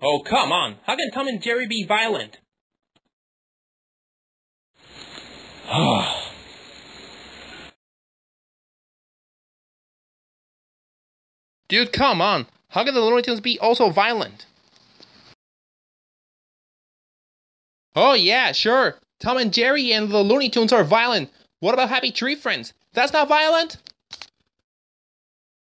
Oh, come on. How can Tom and Jerry be violent? Dude, come on. How can the Looney Tunes be also violent? Oh, yeah, sure. Tom and Jerry and the Looney Tunes are violent. What about Happy Tree Friends? That's not violent?